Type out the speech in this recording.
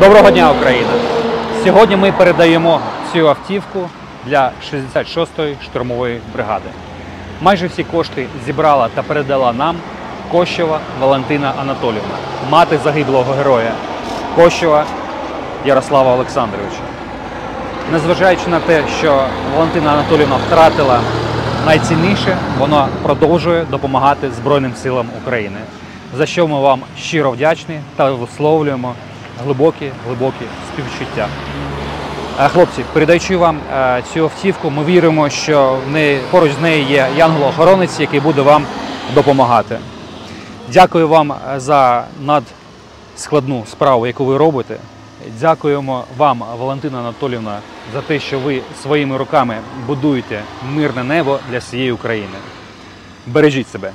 Доброго дня, Україна! Сьогодні ми передаємо цю автівку для 66-ї штурмової бригади. Майже всі кошти зібрала та передала нам Кощева Валентина Анатолівна, мати загиблого героя Кощева Ярослава Олександровича. Незважаючи на те, що Валентина Анатолівна втратила найцінніше, вона продовжує допомагати Збройним силам України, за що ми вам щиро вдячні та висловлюємо глибокі, глибокі співчуття. Е, Хлопці, передаючи вам е, цю автівку, ми віримо, що в неї поруч з нею є янгол-охоронець, який буде вам допомагати. Дякую вам е, за надскладну справу, яку ви робите. Дякуємо вам, Валентина Анатолівна, за те, що ви своїми руками будуєте мирне небо для всієї України. Бережіть себе.